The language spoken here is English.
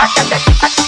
I got that.